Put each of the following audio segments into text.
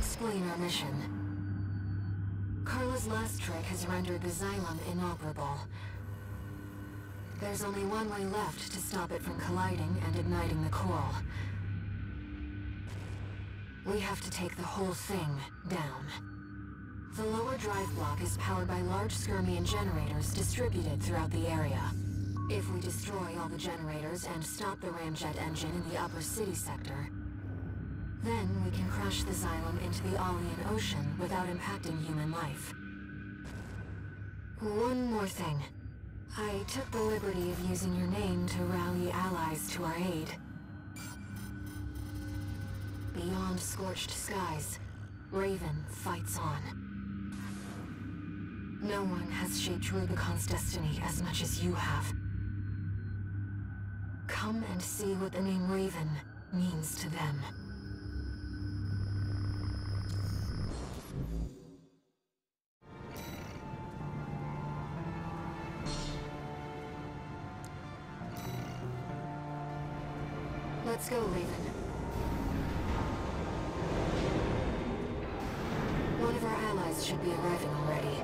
explain our mission. Carla's last trick has rendered the Xylem inoperable. There's only one way left to stop it from colliding and igniting the coral. We have to take the whole thing down. The lower drive block is powered by large Skirmian generators distributed throughout the area. If we destroy all the generators and stop the ramjet engine in the upper city sector, then we can crash the Xylem into the Alian Ocean without impacting human life. One more thing. I took the liberty of using your name to rally allies to our aid. Beyond scorched skies, Raven fights on. No one has shaped Rubicon's destiny as much as you have. Come and see what the name Raven means to them. Should be arriving already.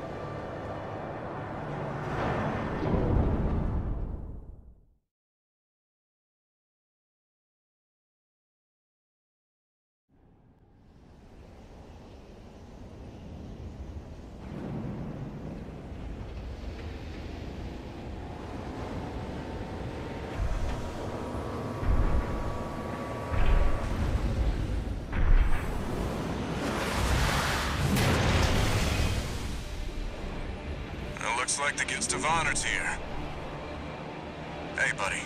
Looks like the Guest of Honor's here. Hey, buddy.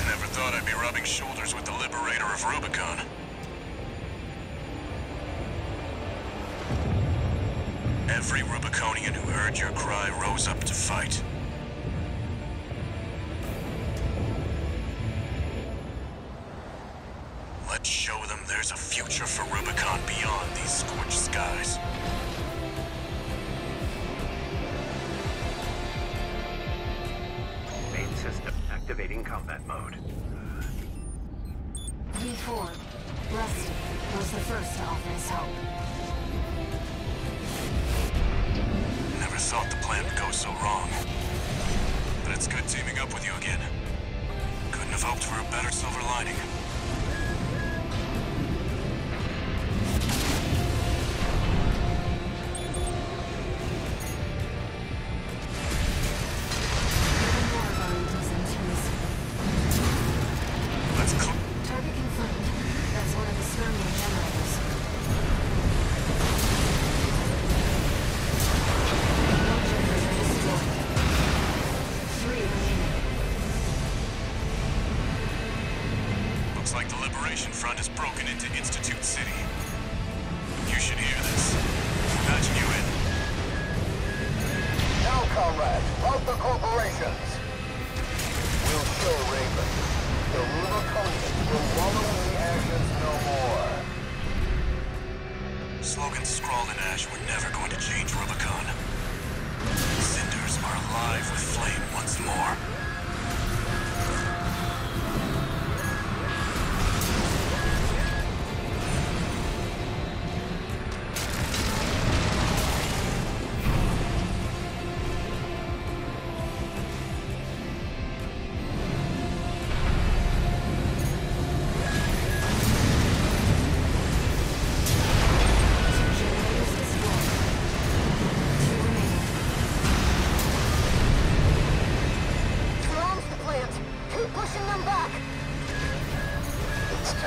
I never thought I'd be rubbing shoulders with the Liberator of Rubicon. Every Rubiconian who heard your cry rose up to fight. Let's show them there's a future for Rubicon beyond these scorched skies. Activating combat mode. V4, Rusty, was the first to offer his help. Never thought the plan would go so wrong. But it's good teaming up with you again. Couldn't have hoped for a better silver lining. Looks like the Liberation Front has broken into Institute City. You should hear this. Imagine you in. Now, comrades, rout the corporations. We'll show Raven. The Rubiconians will wallow in the ashes no more. Slogans scrawled in ash were never going to change Rubicon. Cinders are alive with flame once more.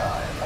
Time.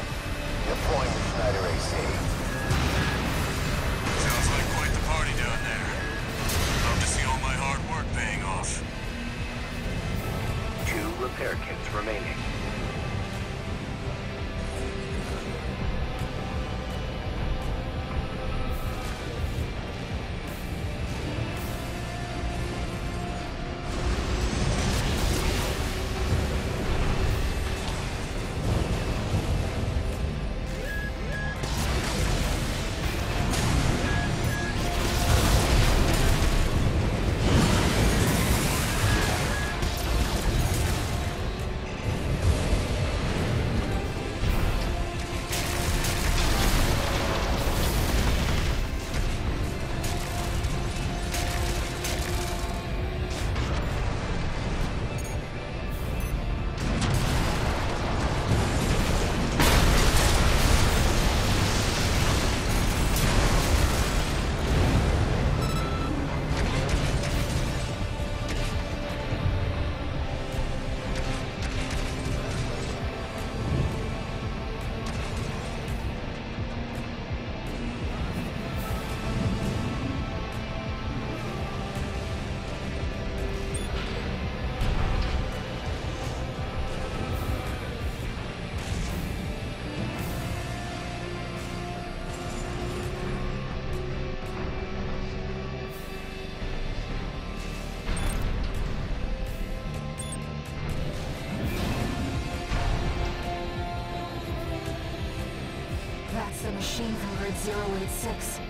Machine from Grid 086.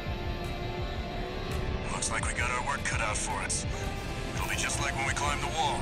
Looks like we got our work cut out for us. It'll be just like when we climbed the wall.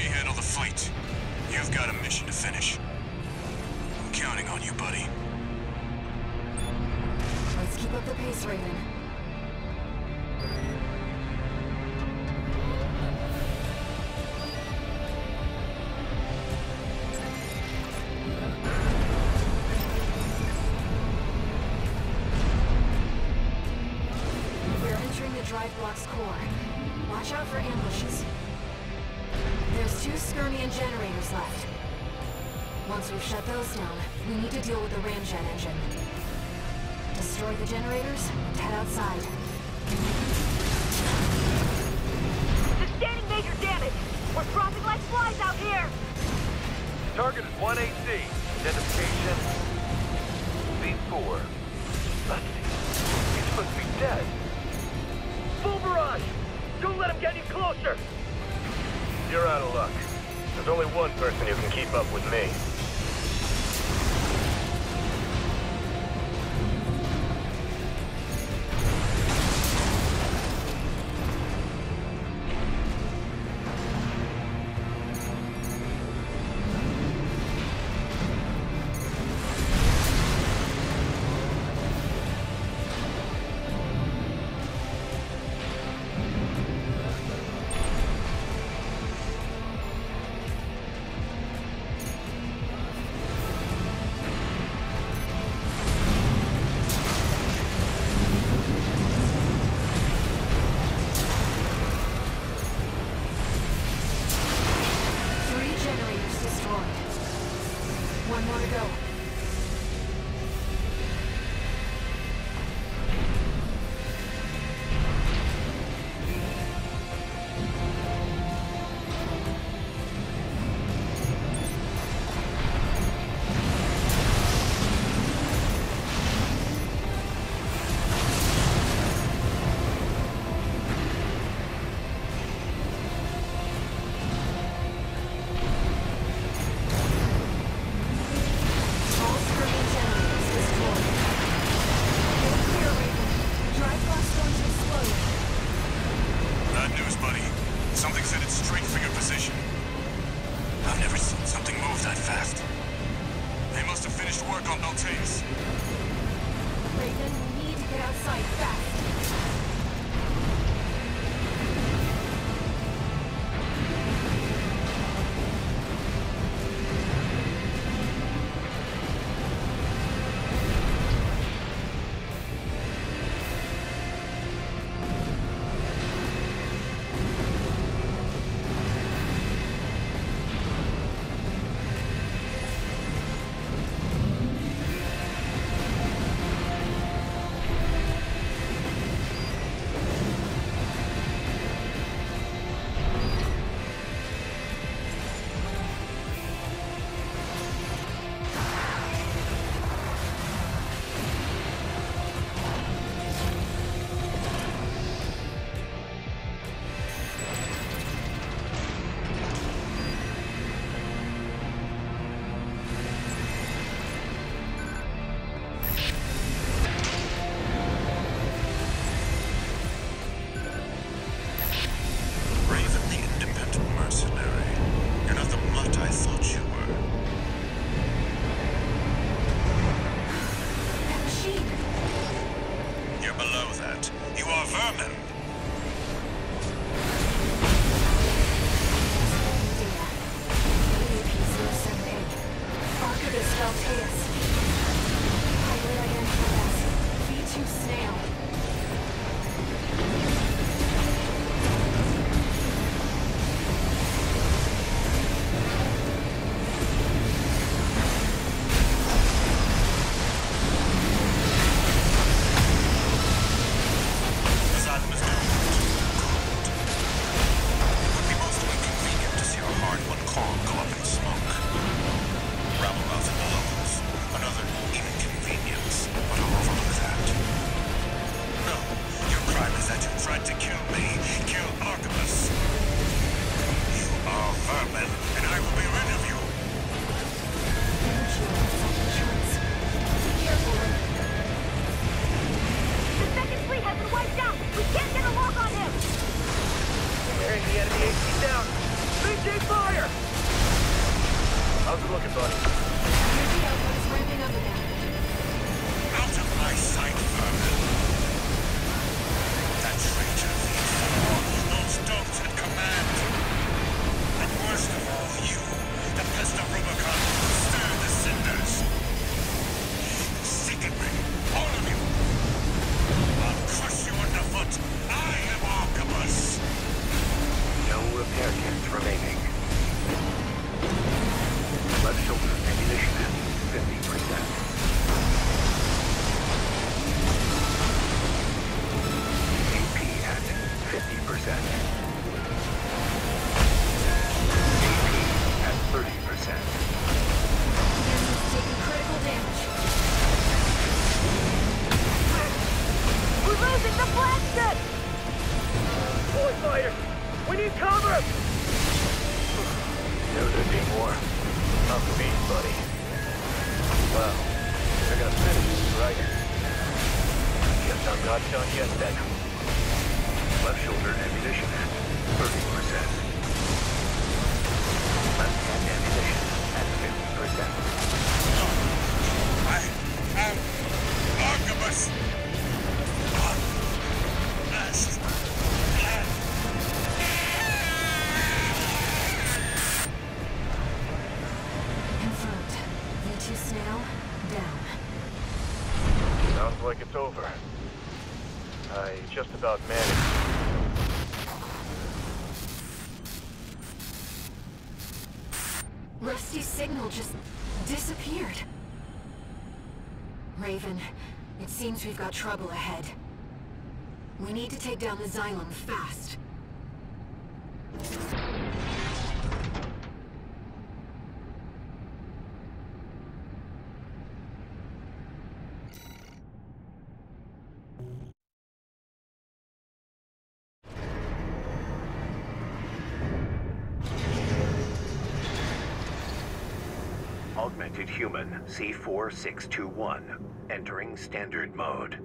Me handle the fleet. You've got a mission to finish. I'm counting on you, buddy. Let's keep up the pace, Raven. There's two Skirmian generators left. Once we've shut those down, we need to deal with the ramjet engine. Destroy the generators and head outside. Sustaining major damage! We're crossing like flies out here! Target is 1AC. Identification V4. Let's see. He's supposed to be dead. Full barrage! Don't let him get any closer! You're out of luck. There's only one person who can keep up with me. At 30%. Enemy's taking critical damage. We're losing the flagship! Boy fighters! We need cover! Knew there'd be more. Tough beat, buddy. Well, they're gonna finish this, right? Guess I'm not done yet, then. Left shoulder ammunition at 30%. Left hand ammunition at 50%. I am Arquebus. One last plan. Confirmed. V2 snail, down. Sounds like it's over. I just about managed. Rusty's signal just disappeared. Raven, it seems we've got trouble ahead. We need to take down the Xylem fast. Human C4621, entering standard mode.